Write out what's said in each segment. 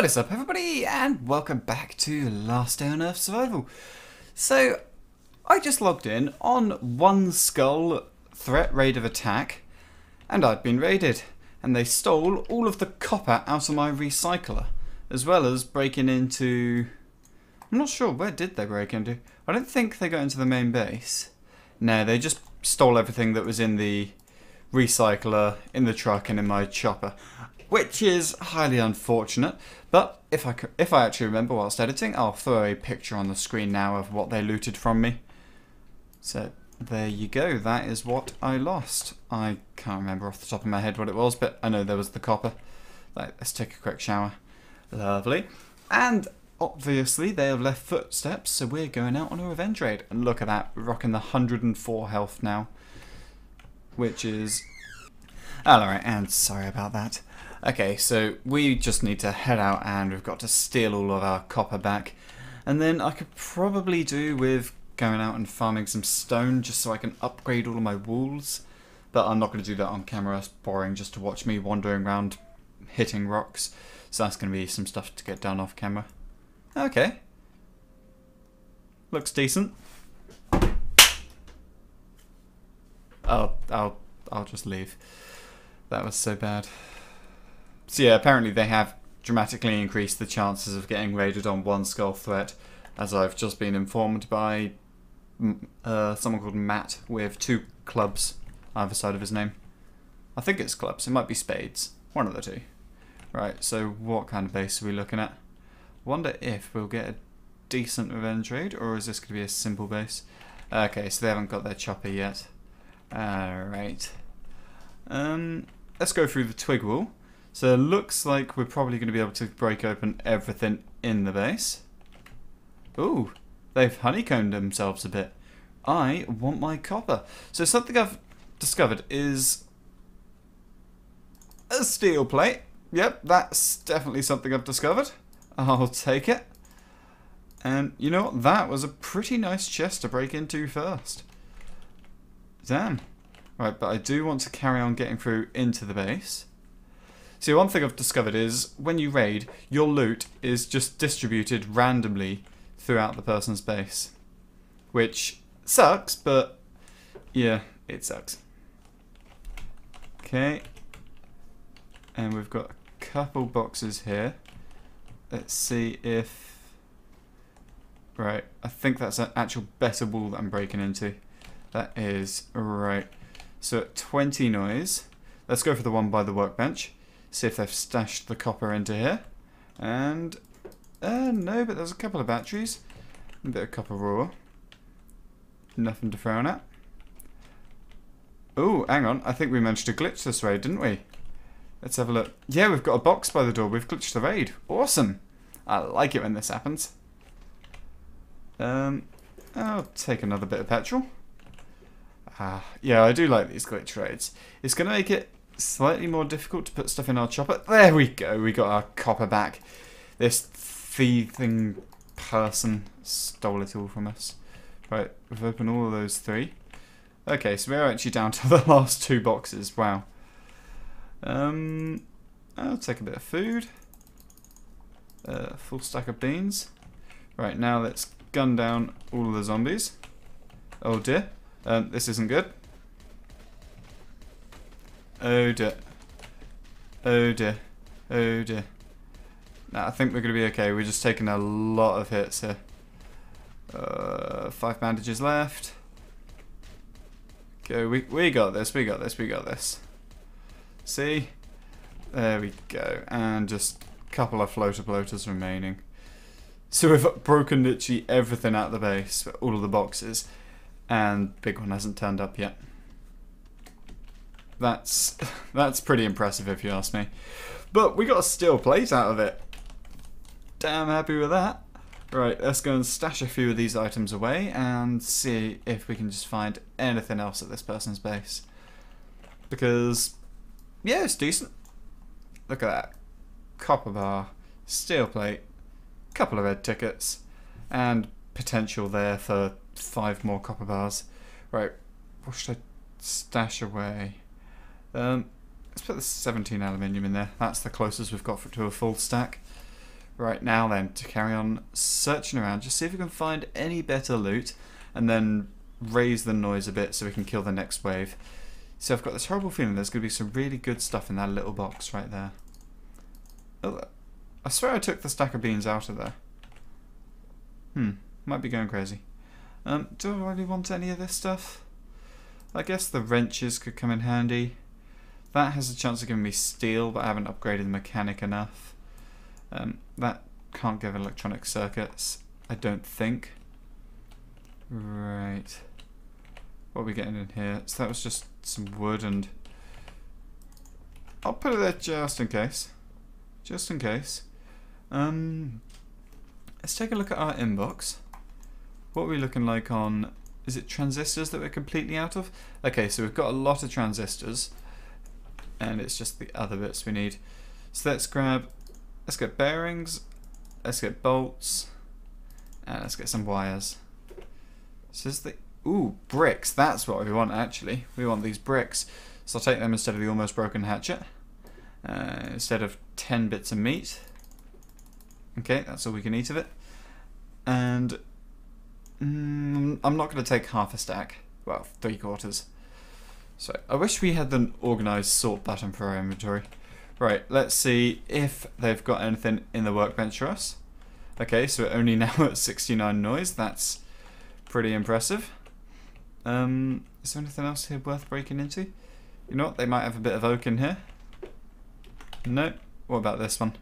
What is up everybody and welcome back to Last Day on Earth Survival. So, I just logged in on one skull threat raid of attack and I'd been raided and they stole all of the copper out of my recycler as well as breaking into... I'm not sure, where did they break into? I don't think they got into the main base. No, they just stole everything that was in the recycler, in the truck and in my chopper which is highly unfortunate. But if I, if I actually remember whilst editing, I'll throw a picture on the screen now of what they looted from me. So there you go, that is what I lost. I can't remember off the top of my head what it was, but I know there was the copper. Let's take a quick shower. Lovely. And obviously they have left footsteps, so we're going out on a revenge raid. And look at that, rocking the 104 health now. Which is... Oh, Alright, and sorry about that. Okay, so we just need to head out and we've got to steal all of our copper back. And then I could probably do with going out and farming some stone just so I can upgrade all of my walls. But I'm not going to do that on camera, it's boring just to watch me wandering around hitting rocks. So that's going to be some stuff to get done off camera. Okay. Looks decent. Oh, I'll, I'll just leave. That was so bad. So yeah, apparently they have dramatically increased the chances of getting raided on one skull threat, as I've just been informed by uh, someone called Matt with two clubs either side of his name. I think it's clubs, it might be spades, one of the two. Right, so what kind of base are we looking at? Wonder if we'll get a decent revenge raid, or is this going to be a simple base? Okay, so they haven't got their chopper yet. Alright. Um, let's go through the twig wall. So it looks like we're probably going to be able to break open everything in the base. Ooh, they've honeycombed themselves a bit. I want my copper. So something I've discovered is a steel plate. Yep, that's definitely something I've discovered. I'll take it. And you know what? That was a pretty nice chest to break into first. Damn. Right, but I do want to carry on getting through into the base. See, one thing I've discovered is when you raid, your loot is just distributed randomly throughout the person's base. Which sucks, but yeah, it sucks. Okay. And we've got a couple boxes here. Let's see if... Right, I think that's an actual better wall that I'm breaking into. That is, right. So at 20 noise, let's go for the one by the workbench. See if they've stashed the copper into here. And, uh, no, but there's a couple of batteries. A bit of copper raw. Nothing to throw at. Oh, hang on. I think we managed to glitch this raid, didn't we? Let's have a look. Yeah, we've got a box by the door. We've glitched the raid. Awesome. I like it when this happens. Um, I'll take another bit of petrol. Ah, yeah, I do like these glitch raids. It's going to make it slightly more difficult to put stuff in our chopper. There we go, we got our copper back. This thieving person stole it all from us. Right, we've opened all of those three. Okay, so we're actually down to the last two boxes. Wow. Um, I'll take a bit of food. Uh, full stack of beans. Right, now let's gun down all of the zombies. Oh dear. Um, this isn't good. Oh dear. Oh dear. Oh dear. Nah, I think we're going to be okay. We're just taking a lot of hits here. Uh, five bandages left. Go. We, we got this. We got this. We got this. See? There we go. And just a couple of floater bloaters remaining. So we've broken literally everything at the base, all of the boxes, and big one hasn't turned up yet. That's that's pretty impressive if you ask me. But we got a steel plate out of it. Damn happy with that. Right, let's go and stash a few of these items away and see if we can just find anything else at this person's base. Because, yeah, it's decent. Look at that. Copper bar, steel plate, couple of red tickets, and potential there for five more copper bars. Right, what should I stash away? Um, let's put the 17 aluminium in there. That's the closest we've got for, to a full stack. Right now then, to carry on searching around, just see if we can find any better loot, and then raise the noise a bit so we can kill the next wave. So I've got this horrible feeling there's going to be some really good stuff in that little box right there. Oh, I swear I took the stack of beans out of there. Hmm, might be going crazy. Um, do I really want any of this stuff? I guess the wrenches could come in handy. That has a chance of giving me steel, but I haven't upgraded the mechanic enough. Um, that can't give electronic circuits, I don't think. Right. What are we getting in here? So that was just some wood and... I'll put it there just in case. Just in case. Um, let's take a look at our inbox. What are we looking like on... Is it transistors that we're completely out of? Okay, so we've got a lot of transistors. And it's just the other bits we need. So let's grab... Let's get bearings. Let's get bolts. And let's get some wires. So is the... Ooh, bricks. That's what we want, actually. We want these bricks. So I'll take them instead of the almost broken hatchet. Uh, instead of 10 bits of meat. Okay, that's all we can eat of it. And mm, I'm not going to take half a stack. Well, three quarters. So I wish we had an organized sort button for our inventory. Right, let's see if they've got anything in the workbench for us. Okay, so only now at 69 noise. That's pretty impressive. Um, is there anything else here worth breaking into? You know what, they might have a bit of oak in here. Nope. What about this one?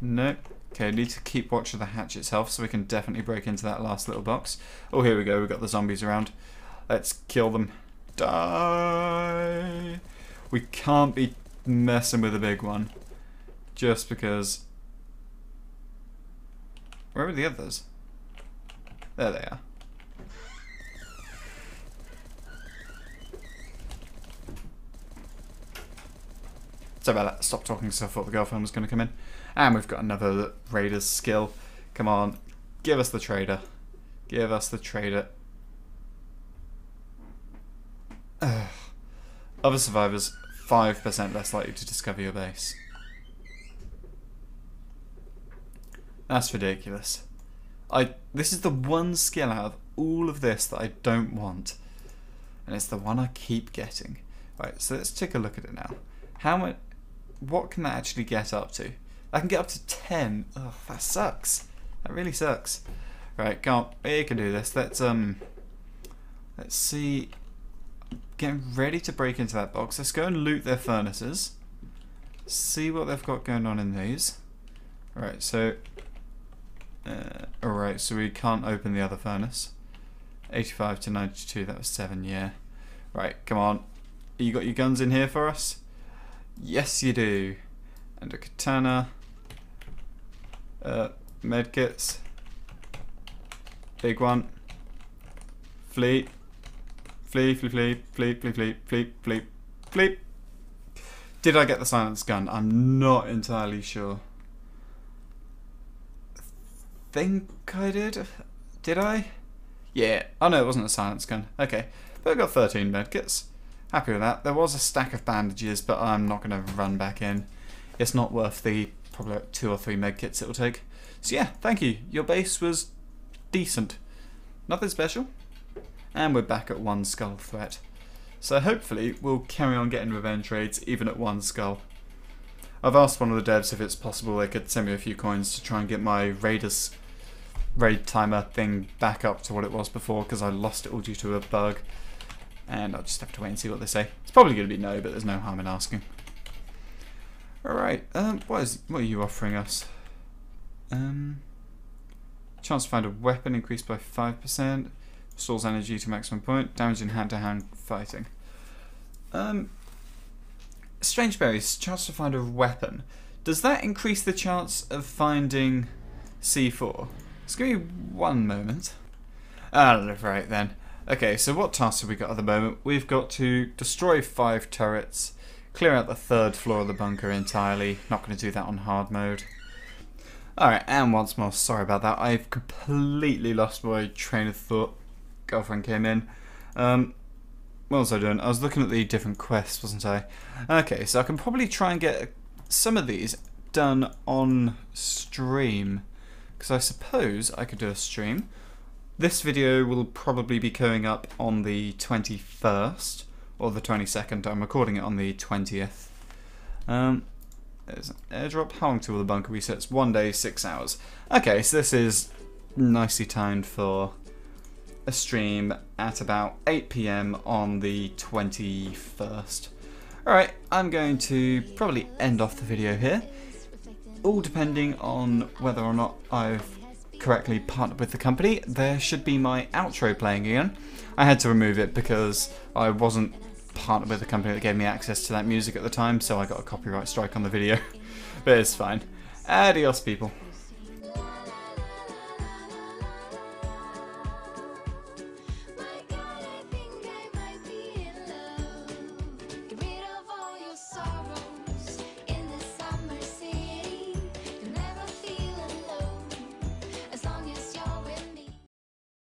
Nope. Okay, I need to keep watch of the hatch itself so we can definitely break into that last little box. Oh, here we go. We've got the zombies around. Let's kill them. Die! We can't be messing with a big one. Just because... Where are the others? There they are. Sorry about that. Stop talking so I thought the girlfriend was going to come in. And we've got another Raiders skill. Come on. Give us the trader. Give us the trader. Other survivors, 5% less likely to discover your base. That's ridiculous. I This is the one skill out of all of this that I don't want. And it's the one I keep getting. Right, so let's take a look at it now. How much what can that actually get up to? I can get up to 10. Oh, that sucks. That really sucks. Right, go on. We can do this. Let's um let's see getting ready to break into that box. Let's go and loot their furnaces. See what they've got going on in these. Right, so uh, alright, so we can't open the other furnace. 85 to 92, that was 7, yeah. Right, come on. You got your guns in here for us? Yes, you do. And a katana. Uh, medkits. Big one. Fleet. Flee, flee, flee, flee, flee, flee, flee, flee. Did I get the silence gun? I'm not entirely sure. think I did. Did I? Yeah. Oh no, it wasn't a silence gun. Okay. But I got 13 medkits. Happy with that. There was a stack of bandages, but I'm not going to run back in. It's not worth the probably like two or three medkits it'll take. So yeah, thank you. Your base was decent. Nothing special. And we're back at one skull threat. So hopefully we'll carry on getting revenge raids even at one skull. I've asked one of the devs if it's possible they could send me a few coins to try and get my Raiders raid timer thing back up to what it was before because I lost it all due to a bug. And I'll just have to wait and see what they say. It's probably going to be no, but there's no harm in asking. Alright, um, what, is, what are you offering us? Um, chance to find a weapon increased by 5%. Restores energy to maximum point. Damage in hand-to-hand -hand fighting. Um, strange berries. Chance to find a weapon. Does that increase the chance of finding C4? Just give me one moment. Ah, right then. Okay, so what tasks have we got at the moment? We've got to destroy five turrets, clear out the third floor of the bunker entirely. Not going to do that on hard mode. Alright, and once more, sorry about that. I've completely lost my train of thought. Girlfriend came in. Um, what was I doing? I was looking at the different quests, wasn't I? Okay, so I can probably try and get some of these done on stream. Because I suppose I could do a stream. This video will probably be going up on the 21st or the 22nd. I'm recording it on the 20th. Um, there's an airdrop. How long till the bunker resets? One day, six hours. Okay, so this is nicely timed for a stream at about 8 pm on the 21st. Alright, I'm going to probably end off the video here. All depending on whether or not I've correctly partnered with the company, there should be my outro playing again. I had to remove it because I wasn't partnered with the company that gave me access to that music at the time, so I got a copyright strike on the video. but it's fine. Adios, people.